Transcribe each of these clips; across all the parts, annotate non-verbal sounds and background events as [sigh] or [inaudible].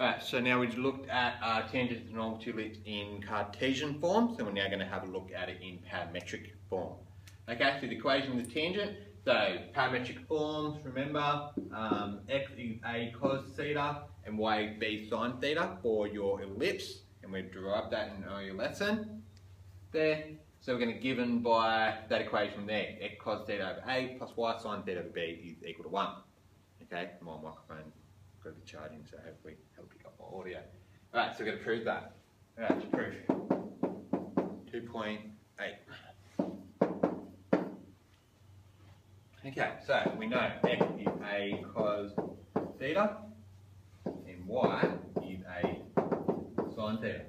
Alright, so now we've looked at uh, tangents and normal to ellipse in Cartesian form, so we're now going to have a look at it in parametric form. Okay, so the equation of the tangent, so parametric forms, remember, um, x is a cos theta and y is b sine theta for your ellipse, and we've derived that in your lesson there. So we're going to given by that equation there, x cos theta over a plus y sine theta over b is equal to 1. Okay, my microphone got to be charging, so hopefully it'll pick up my audio. Alright, so we're going to prove that. Alright, to prove 2.8. Okay, so we know x is a cos theta and y is a sine theta.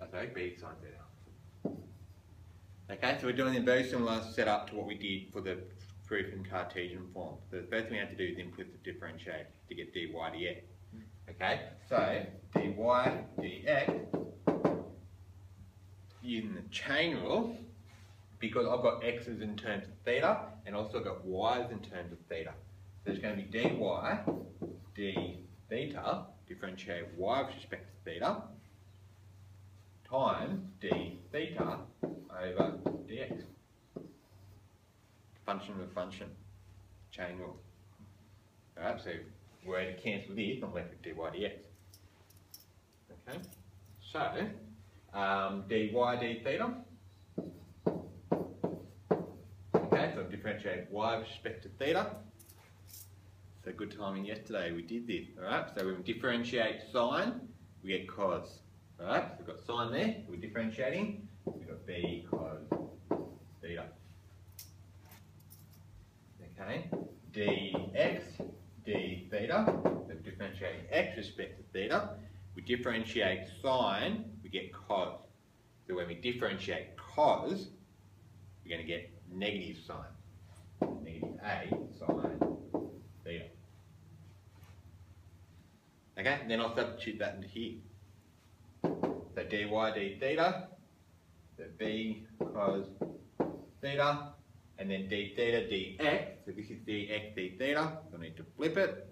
That's right, b sine theta. Okay, so we're doing a very similar setup to what we did for the proof in Cartesian form. So the first thing we have to do is implicit differentiate to get dy dx. Okay, so dy dx using the chain rule because I've got x's in terms of theta and also got y's in terms of theta. So there's going to be dy d theta, differentiate y with respect to theta, times d theta over dx. Function with function, chain rule. Alright, so we're to cancel this, I'm left with dy dx. Okay, so um, dy d theta Okay, so I've differentiated y with respect to theta. So good timing yesterday we did this, alright? So we differentiate sine, we get cos. Alright, so we've got sine there, we're differentiating, we've got b cos theta. Okay, dx, d theta, we're differentiating x respect to theta. We differentiate sine, we get cos. So when we differentiate cos, we're going to get negative sine, negative a sine theta. Okay, then I'll substitute that into here. So dy d theta, so b cos theta, and then d theta dx, so this is dx d theta, so I need to flip it.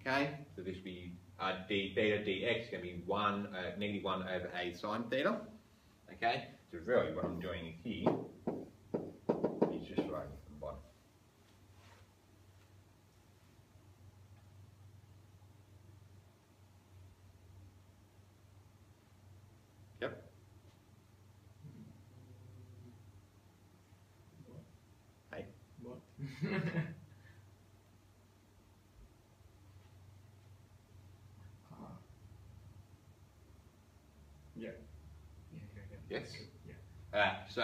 Okay, so this will be uh, d theta dx is going to be 1, uh, negative 1 over a sine theta. Okay, so really what I'm doing here is just writing from the bottom. Yep. Hey. What? Ah. [laughs] Yeah. Yeah, yeah, yeah. Yes. Yeah. Alright, so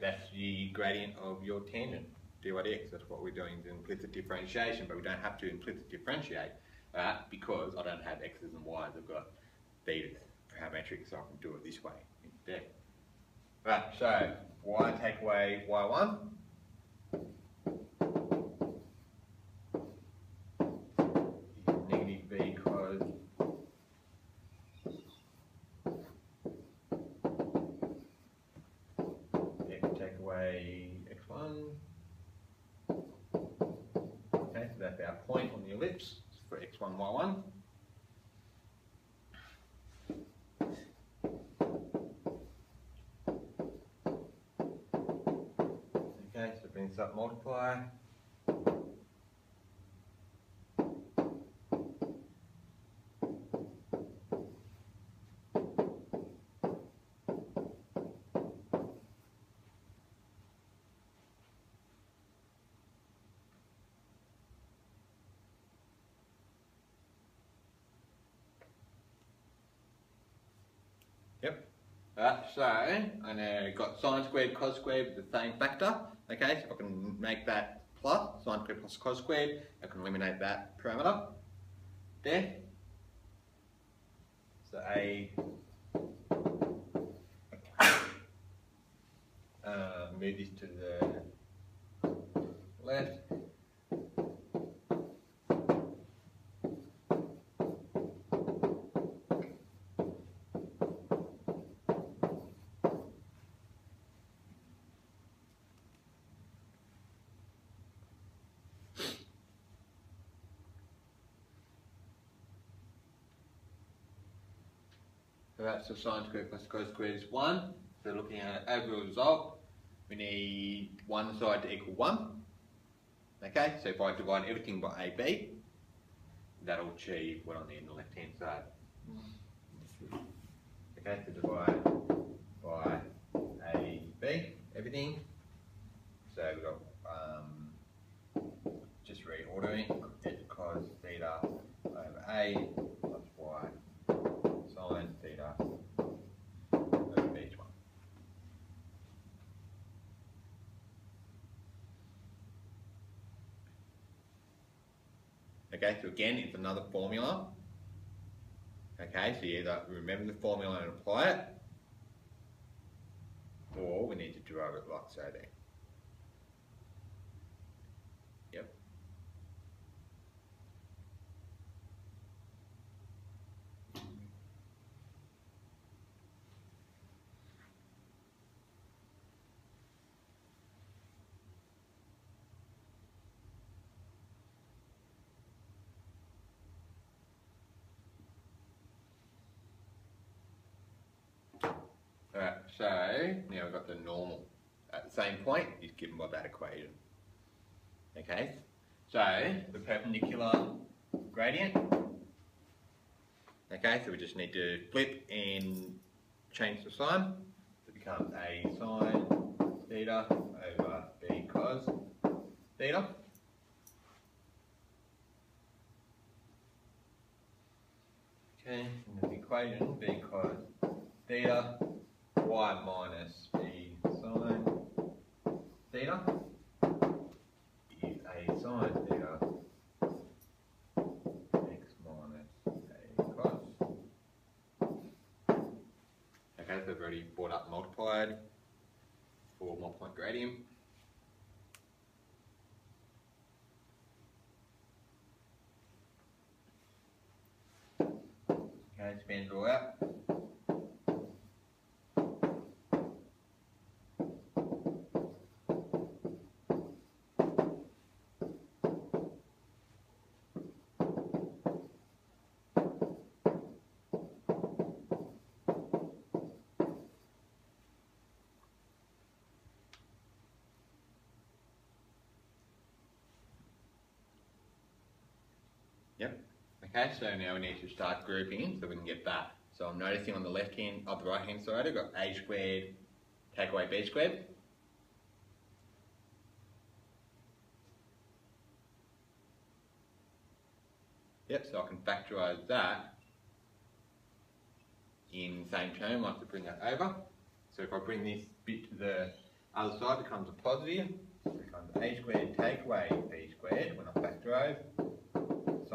that's the gradient of your tangent, dy dx. That's what we're doing is implicit differentiation, but we don't have to implicit differentiate uh, because I don't have x's and y's. I've got thetas parametric, so I can do it this way instead. Right, so y take away y1. Negative b cos x take away x1. Okay, so that's our point on the ellipse for x1, y1. Okay, so bring this up, multiply. Yep. Right, so I know got sine squared, cos squared with the same factor. Okay, so I can make that plus, sine squared plus cos squared, I can eliminate that parameter there. So A [coughs] uh, move this to the left. That's sine squared plus cos squared is 1. So looking at overall result, we need one side to equal 1. Okay, so if I divide everything by AB, that'll achieve what I need on the left hand side. Okay, so divide by AB, everything. So we've got um, just reordering it cos theta over A plus Y sine theta over each one. Okay, so again, it's another formula. Okay, so you either remember the formula and apply it, or we need to derive it like so there. Yep. Alright, so now we've got the normal. At the same point is given by that equation. Okay, so the perpendicular gradient. Okay, so we just need to flip and change the sign. It becomes a sine theta over b cos theta. Okay, and the equation b cos theta y minus b sine theta is a sine theta x minus a cos. Okay, so we've already brought up multiplied for one point gradient. Okay, expand it all out. Okay, so now we need to start grouping so we can get that. So I'm noticing on the left hand, of the right hand side, I've got a squared, take away b squared. Yep, so I can factorise that in the same term, I have to bring that over. So if I bring this bit to the other side, it becomes a positive. Becomes a squared take away b squared when I factorise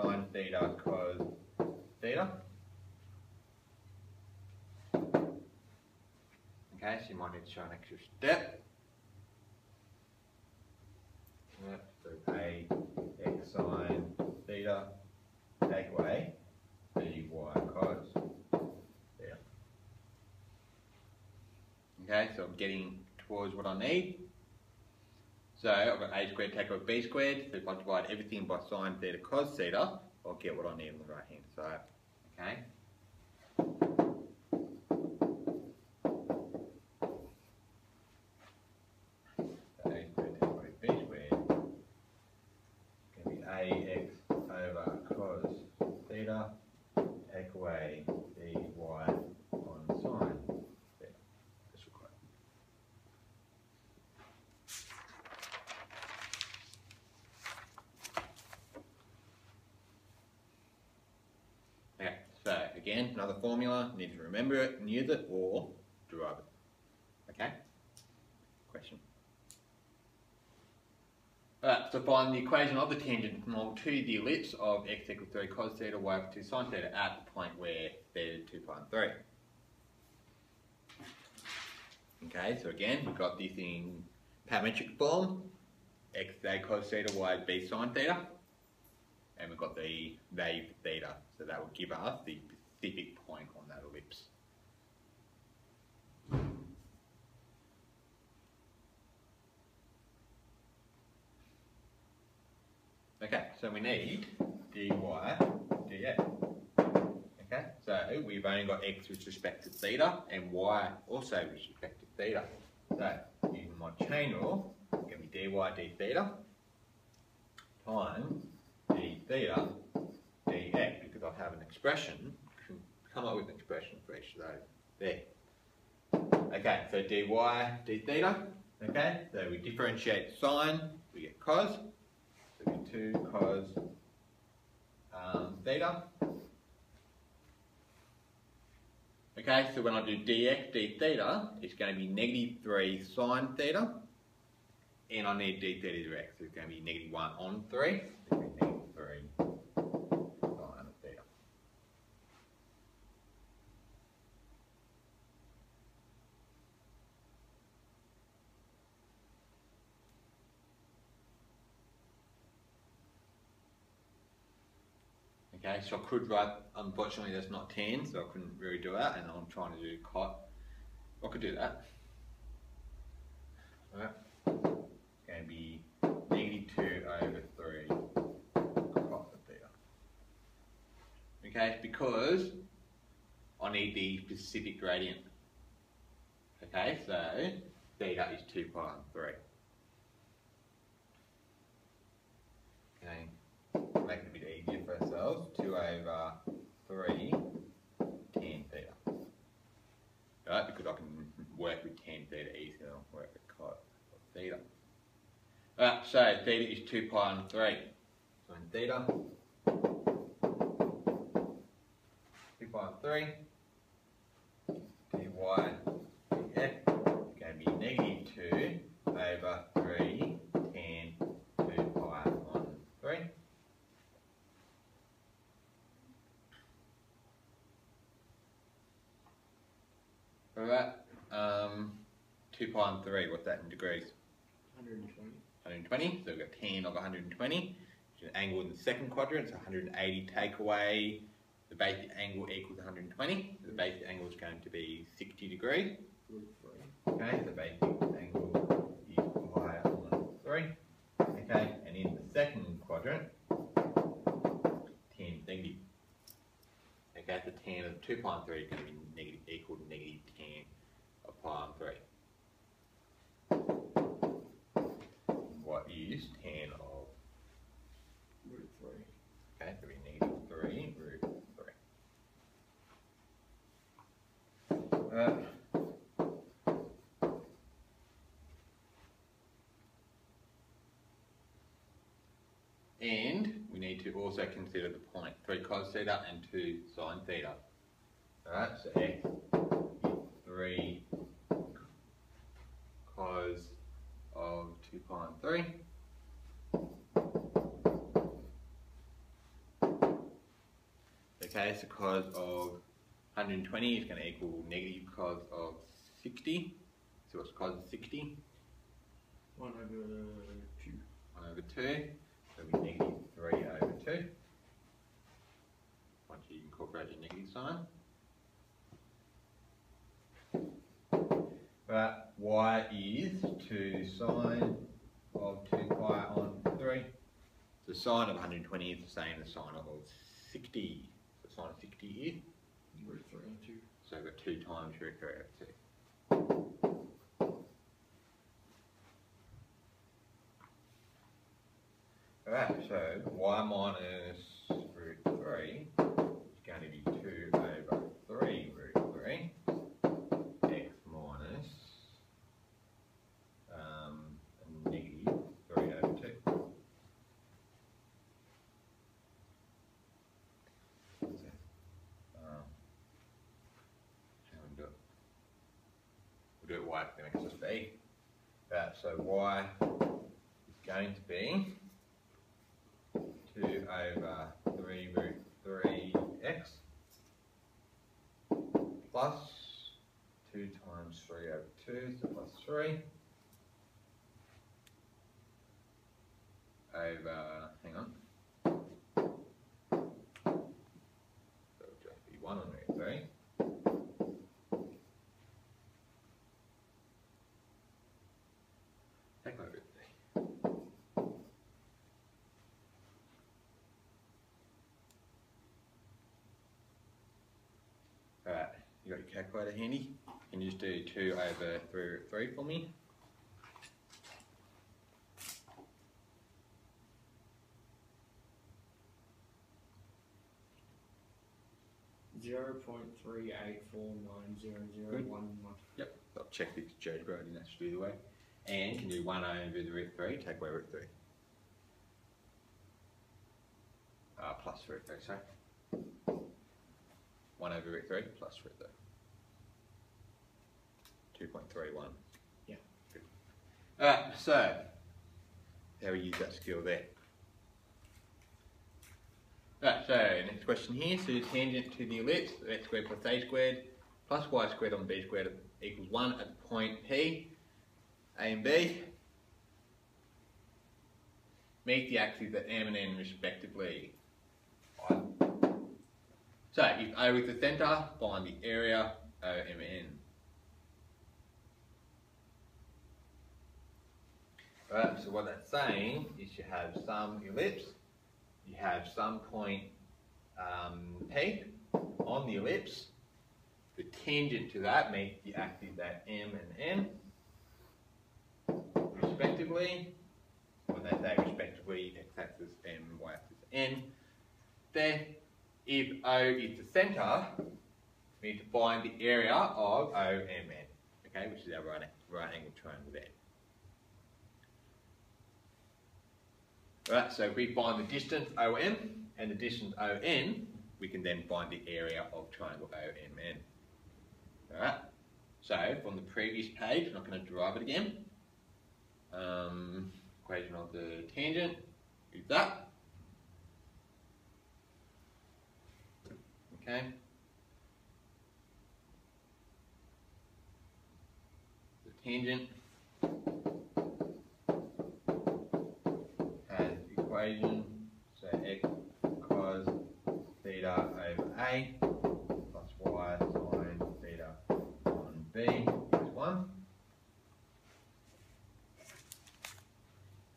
sine theta cos theta. Okay, so you might need to show an extra step. Yep, so a x sine theta take away b y cos theta. Okay, so I'm getting towards what I need. So I've got a squared take over b squared. So if I divide everything by sine theta cos theta, I'll get what I need on the right hand side. Okay. So take b squared can be ax over cos theta take away dy on sine theta. That's required. Okay, so again, another need to remember it and use it or derive it. Okay? Question. Alright, so find the equation of the tangent normal to the ellipse of x equals 3 cos theta y equals 2 sine theta at the point where theta is 2 pi and 3. Okay, so again, we've got this in parametric form, x a cos theta, y b sine theta, and we've got the value for theta, so that will give us the specific point on that ellipse. Okay, so we need dy dx. Okay, so we've only got x with respect to theta and y also with respect to theta. So using my chain rule, going to be dy d theta times d theta dx because I have an expression, come up with an expression for each of those there. Okay, so dy d theta, okay, so we differentiate sine, we get cos, so we get 2 cos um, theta. Okay, so when I do dx d theta, it's going to be negative 3 sine theta, and I need d theta to x, so it's going to be negative 1 on 3, so negative 3 sine theta. Okay, so I could write, unfortunately that's not tan, so I couldn't really do that, and I'm trying to do cot. I could do that. Alright, it's going to be negative 2 over 3 cot. Okay, because I need the specific gradient. Okay, so theta is 2 pi on 3. Okay, make it a bit ourselves. 2 over 3 tan theta. Right, because I can work with tan theta easier than work with theta. Alright, so theta is 2 pi on 3. So in theta, 2 pi on 3, dy dx is going to be negative 2 over 3 tan 2 pi on 3. Alright, um, 2 pi on 3, what's that in degrees? 120. 120, so we've got tan of 120, which is an angle in the second quadrant, so 180 take away the basic angle equals 120, so the basic angle is going to be 60 degrees. Okay, the basic angle is pi on 3. Okay, and in the second quadrant, tan negative. Okay, the tan of 2 pi on 3 is going to be negative, equal to on 3. What is tan of, Root 3. okay, so we negative 3 root 3. Uh, And we need to also consider the point 3 cos theta and 2 sine theta. Alright, so x is 3 cos of 2 pi and 3. Okay, so cos of 120 is going to equal negative cos of 60. So what's cos of 60? 1 over 2. 1 over 2, so we negative 3 over 2. Once you incorporate your negative sign. But y is 2 sine of 2 pi on 3. The sine of 120 is the same as sine of 60. So sine of 60 is, Root 3 and 2. so we've got 2 times root 3 over 2. Alright, so y minus root 3 is going to be 2 over 3 root 3. x minus um, a negative 3 over 2. So, um, how do we do it? We'll do it y academic as just b. Right, so y is going to be 2 over 3 root 3x plus 2 times 3 over 2, so plus 3 over, hang on, so it'll just be 1 on root 3. Take my root 3. You got your calculator handy? Can you just do 2 over 3 root 3 for me? Zero point three eight four nine zero zero Good. one one. Yep. I'll check this GeoGebra, I didn't actually do the way. And can do 1 over the root 3, take away root 3. Uh, plus root 3, sorry. 1 over root 3 plus root 3. 2.31. Yeah. Good. Alright, so, how we use that skill there. Right, so next question here, so the tangent to the ellipse, x squared plus a squared plus y squared on b squared equals 1 at the point P, A and B, meet the axes at M and N respectively. So, if O is the centre, find the area OMN. Right, so what that's saying is you have some ellipse, you have some point um, P on the ellipse, the tangent to that makes the axes that M and N, respectively. When they say respectively, x-axis M, y-axis N. Then, if O is the centre, we need to find the area of OMN, okay, which is our right, right angle triangle there. Right, so if we find the distance OM and the distance ON, we can then find the area of triangle OMN. Alright, so from the previous page, I'm not going to derive it again. Um, equation of the tangent is that. Okay. The tangent has equation, so x cos theta over a plus y sine theta on b is 1.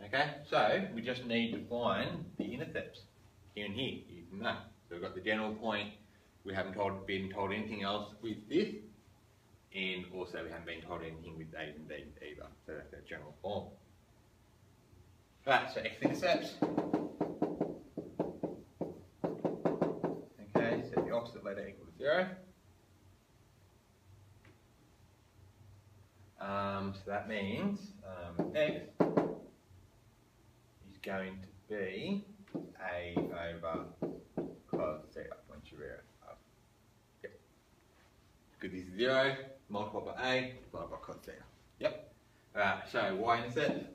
Okay, so we just need to find the intercepts here and here using that. So we've got the general point, we haven't told, been told anything else with this, and also we haven't been told anything with A's and B's either. So that's our general form. Right, so x-intercepts. Okay, set the opposite letter equal to zero. Um, so that means um, x is going to be a over cos theta once you rear it up. Yep. This is zero, multiply by a, divided by cos theta. Yep. Alright, so y-intercept.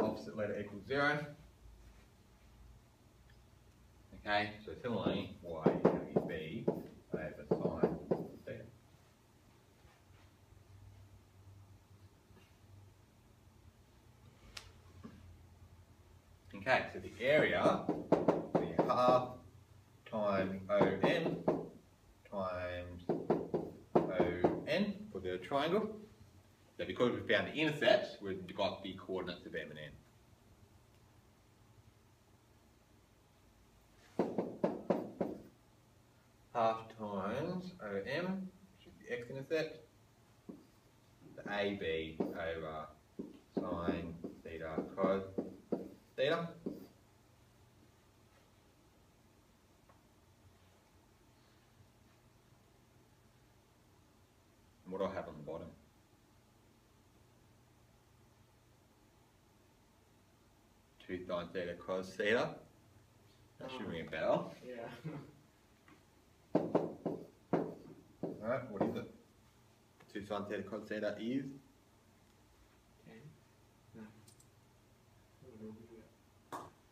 opposite letter equals zero. Okay, so similarly, y is going to be over sine theta. Okay, so the area the half times OM times ON for the triangle. So because we found the intercepts, we've got the coordinates of M and N. Half times OM, which is the x-intercept, the AB over sine theta cos theta. And what do I have on the bottom? Two sine theta cos theta. That should ring a bell. Yeah. Alright, what is it? Two sine theta cos theta is? Ten. No.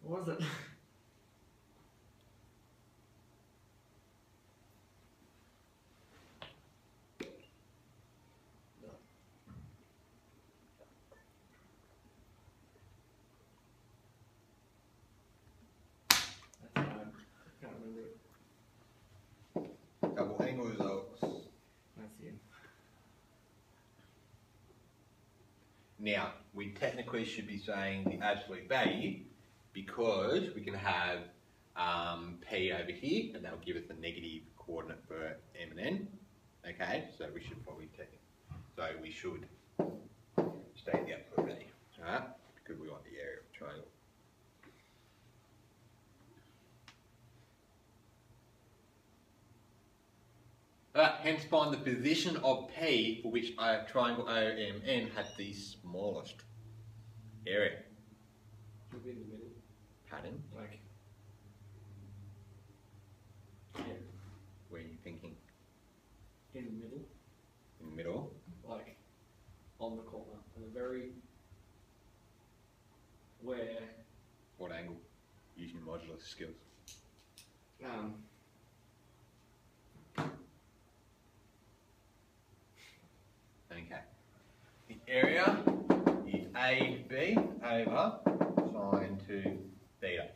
What was it? [laughs] That's hard. I can't remember it. Double angle results. That's it. Now, we technically should be saying the absolute value because we can have um, P over here, and that'll give us the negative coordinate for M and N. Okay, so we should probably take, it. so we should state the output ready, alright, because we want the area of triangle. Alright, hence find the position of P for which a triangle OMN had the smallest area. Should be in the middle. Pattern, Like. Yeah. where are you thinking? In the middle. In the middle? Like. On the corner. And the very. Where. What angle? Using your modulus skills. Um. Okay. The area is AB over sine 2 theta.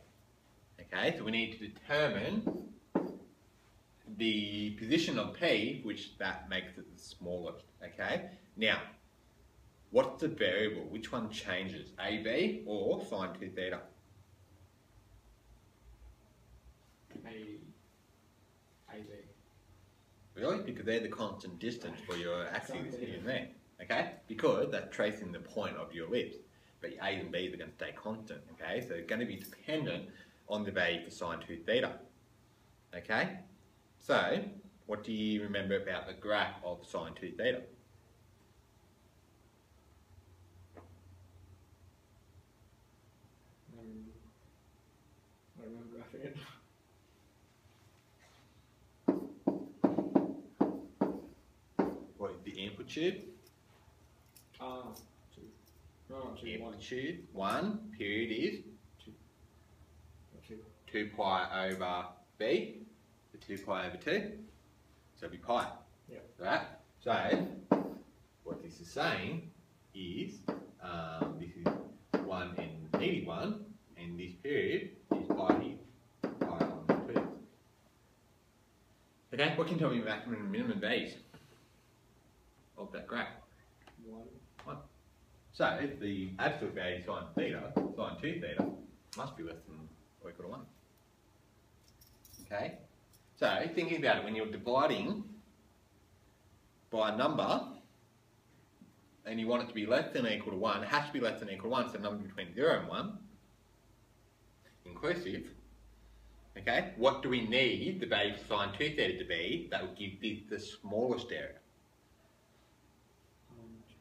Okay, so we need to determine the position of P, which that makes it the smallest. Okay, now, what's the variable? Which one changes? AB or sine 2 theta? A. A B. Really? Because they're the constant distance for your axes here and there. Okay? Because that's tracing the point of your ellipse. But your A's and B's are going to stay constant. Okay? So it's going to be dependent on the value for sine 2 theta. Okay? So, what do you remember about the graph of sine 2 theta? I remember graphing it. What is the amplitude? Two. No, two. One. Amplitude, 1, period is two. 2 pi over b, the 2 pi over 2, so it'll be pi. Yep. Right? So, what this is saying is, um, this is 1 and eighty one, and this period is pi pi on 2. Okay, what can you tell me and minimum values of that graph? So, if the absolute value sine theta, sine 2 theta, must be less than or equal to 1. Okay? So, thinking about it, when you're dividing by a number, and you want it to be less than or equal to 1, it has to be less than or equal to 1, so a number between 0 and 1, inclusive. Okay? What do we need the value for sine 2 theta to be that would give this the smallest area? One, two.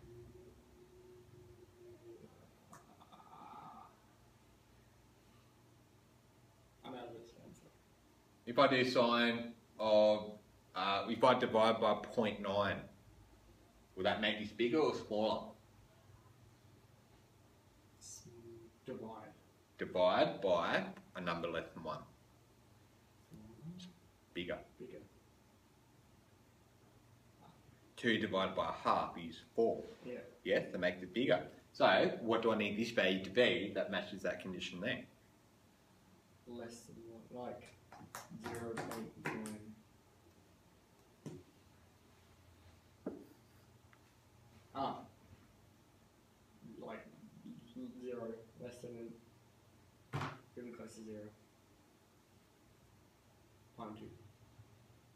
I'm out of this answer. If I do sine of, uh, if I divide by 0.9, will that make this bigger or smaller? Divide. Divide by a number less than 1, bigger. Bigger. 2 divided by half is 4. Yeah. Yes, that makes it bigger. So, what do I need this value to be that matches that condition there? Less than one. Like zero point nine. Ah. Like zero. Less than. Really close to zero. One, two.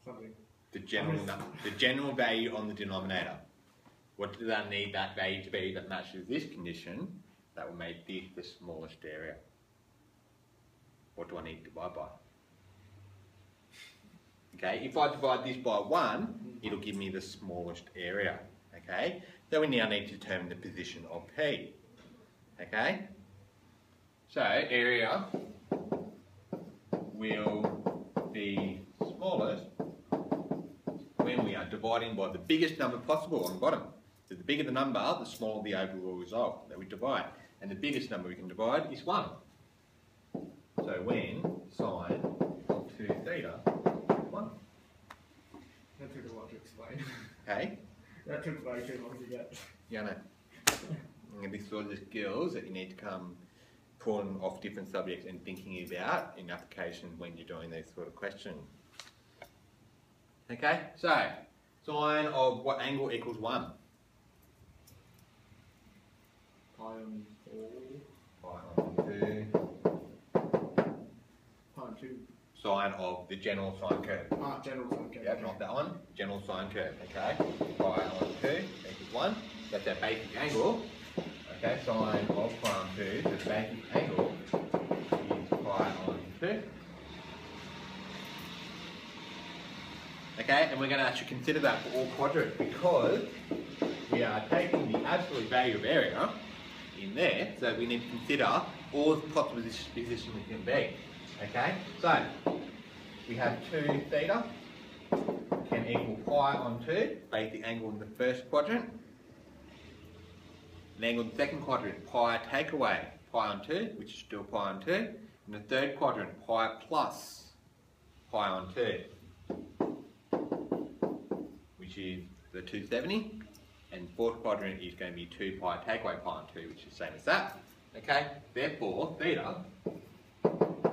Something. The general, num- the general value on the denominator. What does I need that value to be that matches this condition that will make this the smallest area? What do I need to divide by? Okay, if I divide this by 1, it'll give me the smallest area. Okay, so we now need to determine the position of P. Okay, so area will be smallest when we are dividing by the biggest number possible on the bottom. So the bigger the number, the smaller the overall result that we divide. And the biggest number we can divide is 1. So when sine of 2 theta 1. That took a lot to explain. Okay? that took way too long to get. Yeah, I know. And these sort of the skills that you need to come pulling off different subjects and thinking about in application when you're doing these sort of questions. Okay, so sine of what angle equals 1? Pi on four. Pi on 2. Pi on two. sine of the general sine curve. Ah, general sine curve. Yeah, not that one. General sine curve. Okay. Pi on two equals one. That's our basic angle. Okay, sine of pi on two. The basic angle is pi on two. Okay, and we're going to actually consider that for all quadrants because we are taking the absolute value of area in there, so we need to consider all the possible positions it can be. Okay, so we have 2 theta can equal pi on 2, basic angle in the first quadrant. An angle in the second quadrant, pi take away pi on 2, which is still pi on 2. In the third quadrant, pi plus pi on 2, which is the 270. And fourth quadrant is going to be 2 pi take away pi on 2, which is the same as that. Okay, therefore, theta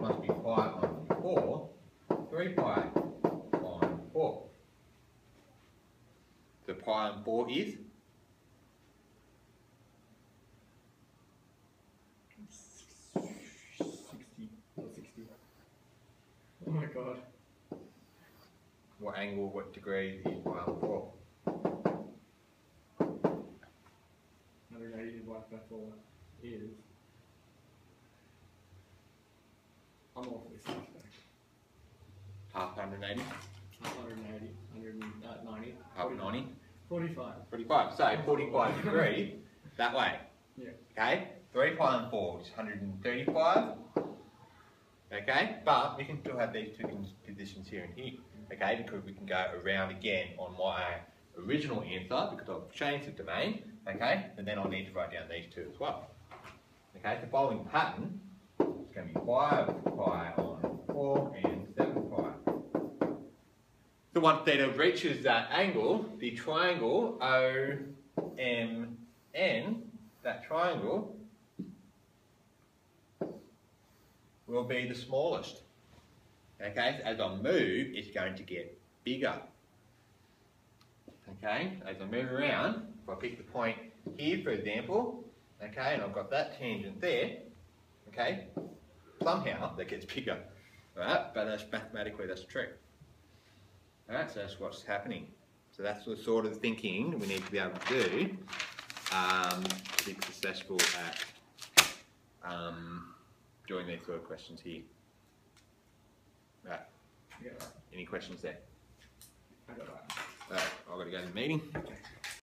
must be pi on 4, 3 pi on 4. So pi on 4 is Sixty. Not sixty. Oh my god. what angle, what degree is pi on 4? 180 divided by 4 is. I'm sick back. Half 180, 180, 190, uh, half 90, 45. 45. So 45 degree [laughs] that way. Yeah. Okay, 3 pi on 4 is 135. Okay, but we can still have these two positions here and here. Okay, because we can go around again on my original answer because I've changed the domain. Okay, and then I'll need to write down these two as well. Okay, the following pattern going be 5 pi on 4 and 7 pi. So once theta reaches that angle, the triangle OMN, that triangle, will be the smallest. Okay, as I move, it's going to get bigger. Okay, as I move around, if I pick the point here, for example, okay, and I've got that tangent there, okay, somehow [laughs] that gets bigger, right? But that's mathematically that's true. Alright, so that's what's happening. So that's the sort of thinking we need to be able to do um, to be successful at um, doing these sort of questions here. Right, Yeah, any questions there? I got that. Alright, I've got to go to the meeting. Okay.